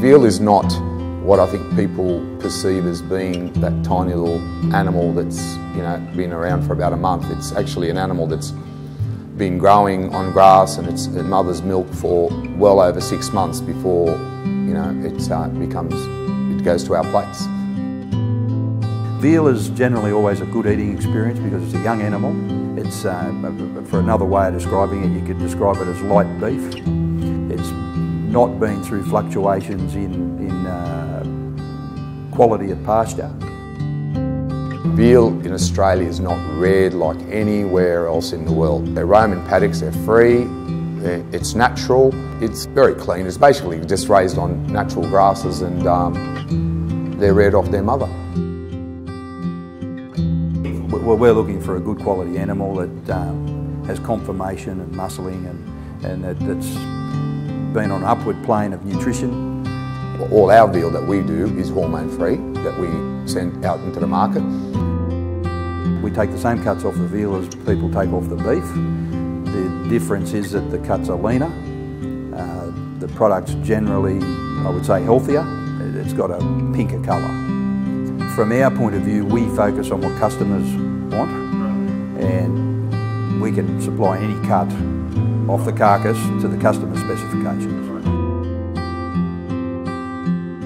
veal is not what I think people perceive as being that tiny little animal that's you know been around for about a month. It's actually an animal that's been growing on grass and it's mother's milk for well over six months before you know it uh, becomes it goes to our plates. Veal is generally always a good eating experience because it's a young animal. It's, uh, for another way of describing it, you could describe it as light beef. Not been through fluctuations in, in uh, quality of pasture. Veal in Australia is not reared like anywhere else in the world. They roam in paddocks, they're free, it's natural, it's very clean. It's basically just raised on natural grasses and um, they're reared off their mother. Well, we're looking for a good quality animal that um, has conformation and muscling and, and that, that's been on an upward plane of nutrition. All our veal that we do is hormone free, that we send out into the market. We take the same cuts off the veal as people take off the beef. The difference is that the cuts are leaner. Uh, the product's generally, I would say, healthier. It's got a pinker colour. From our point of view, we focus on what customers want and we can supply any cut off the carcass to the customer specifications.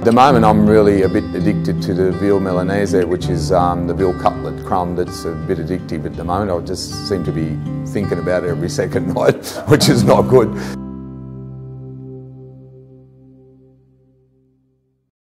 At the moment I'm really a bit addicted to the veal milanese, which is um, the veal cutlet crumb that's a bit addictive at the moment. I just seem to be thinking about it every second night, which is not good.